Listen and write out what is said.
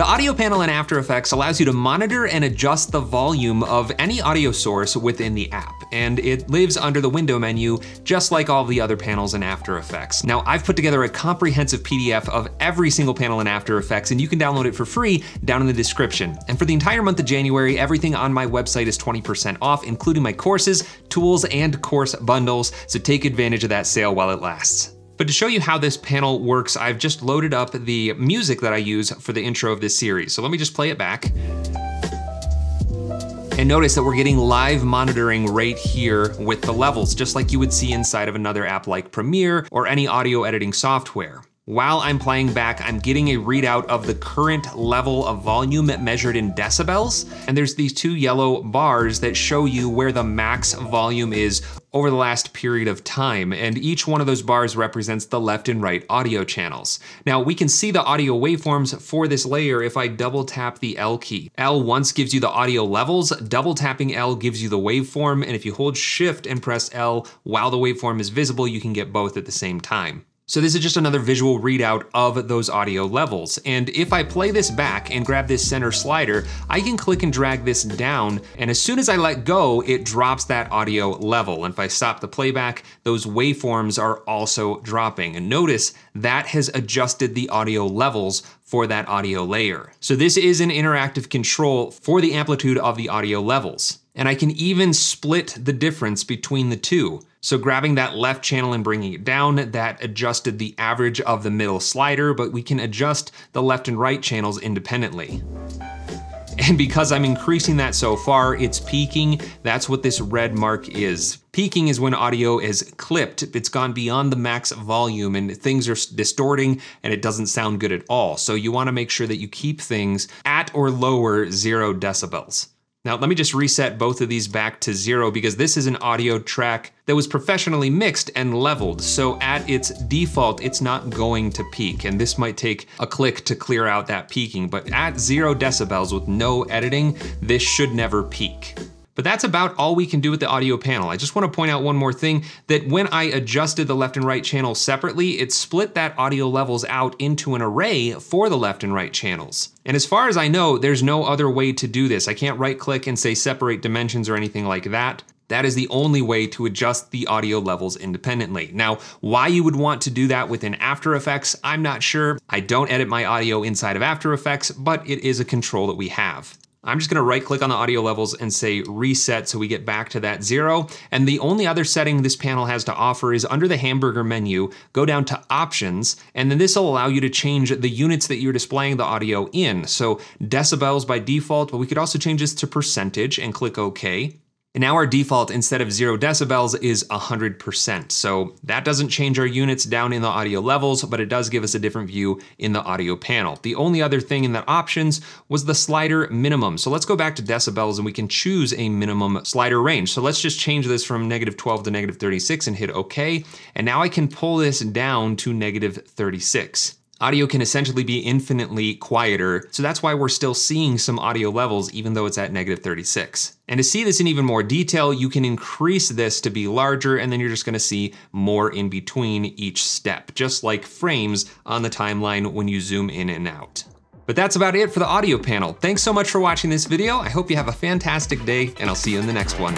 The audio panel in After Effects allows you to monitor and adjust the volume of any audio source within the app, and it lives under the window menu just like all the other panels in After Effects. Now, I've put together a comprehensive PDF of every single panel in After Effects, and you can download it for free down in the description. And for the entire month of January, everything on my website is 20% off, including my courses, tools, and course bundles, so take advantage of that sale while it lasts. But to show you how this panel works, I've just loaded up the music that I use for the intro of this series. So let me just play it back. And notice that we're getting live monitoring right here with the levels, just like you would see inside of another app like Premiere or any audio editing software. While I'm playing back, I'm getting a readout of the current level of volume measured in decibels. And there's these two yellow bars that show you where the max volume is over the last period of time, and each one of those bars represents the left and right audio channels. Now, we can see the audio waveforms for this layer if I double tap the L key. L once gives you the audio levels, double tapping L gives you the waveform, and if you hold shift and press L while the waveform is visible, you can get both at the same time. So this is just another visual readout of those audio levels. And if I play this back and grab this center slider, I can click and drag this down. And as soon as I let go, it drops that audio level. And if I stop the playback, those waveforms are also dropping. And notice that has adjusted the audio levels for that audio layer. So this is an interactive control for the amplitude of the audio levels. And I can even split the difference between the two. So grabbing that left channel and bringing it down, that adjusted the average of the middle slider, but we can adjust the left and right channels independently. And because I'm increasing that so far, it's peaking. That's what this red mark is. Peaking is when audio is clipped. It's gone beyond the max volume and things are distorting and it doesn't sound good at all. So you wanna make sure that you keep things at or lower zero decibels. Now let me just reset both of these back to zero because this is an audio track that was professionally mixed and leveled. So at its default, it's not going to peak. And this might take a click to clear out that peaking, but at zero decibels with no editing, this should never peak. But that's about all we can do with the audio panel. I just wanna point out one more thing, that when I adjusted the left and right channels separately, it split that audio levels out into an array for the left and right channels. And as far as I know, there's no other way to do this. I can't right click and say separate dimensions or anything like that. That is the only way to adjust the audio levels independently. Now, why you would want to do that within After Effects, I'm not sure. I don't edit my audio inside of After Effects, but it is a control that we have. I'm just gonna right click on the audio levels and say reset so we get back to that zero. And the only other setting this panel has to offer is under the hamburger menu, go down to options, and then this will allow you to change the units that you're displaying the audio in. So decibels by default, but we could also change this to percentage and click OK. And now our default instead of zero decibels is 100%. So that doesn't change our units down in the audio levels, but it does give us a different view in the audio panel. The only other thing in the options was the slider minimum. So let's go back to decibels and we can choose a minimum slider range. So let's just change this from negative 12 to negative 36 and hit okay. And now I can pull this down to negative 36. Audio can essentially be infinitely quieter, so that's why we're still seeing some audio levels even though it's at negative 36. And to see this in even more detail, you can increase this to be larger and then you're just gonna see more in between each step, just like frames on the timeline when you zoom in and out. But that's about it for the audio panel. Thanks so much for watching this video. I hope you have a fantastic day and I'll see you in the next one.